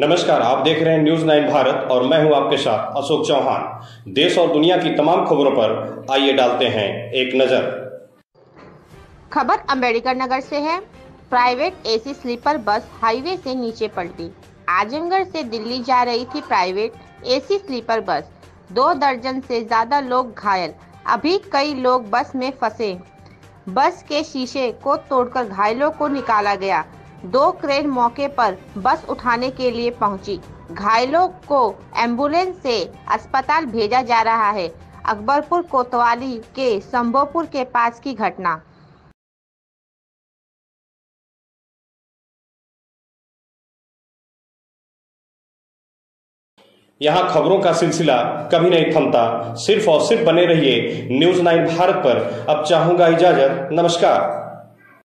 नमस्कार, आप देख रहे हैं न्यूज़ नाइन भारत और मैं हूँ आपके साथ अशोक चौहान। देश और दुनिया की तमाम खबरों पर आइए डालते हैं एक नज़र। खबर अंबेडकर नगर से है। Private AC sleeper bus highway से नीचे पलटी। आजमगढ़ से दिल्ली जा रही थी प्राइवेट एसी स्लीपर बस। दो दर्जन से ज़्यादा लोग घायल। अभी कई लोग बस में फंसे। बस के शीशे को तोड़कर घायलों को निकाला गया। दो क्रेन मौके पर बस उठाने के लिए पहुँची। घायलों को एंबुलेंस से अस्पताल भेजा जा रहा है। अकबरपुर कोतवाली के संभोपुर के पास की घटना। यहाँ खबरों का सिलसिला कभी नहीं थमता। सिर्फ़ और सिर्फ़ बने रहिए न्यूज़ नाइन भारत पर। अब चाहूँगा इजाज़त। नमस्कार।